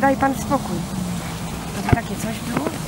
Daj pan spokój. To takie coś było?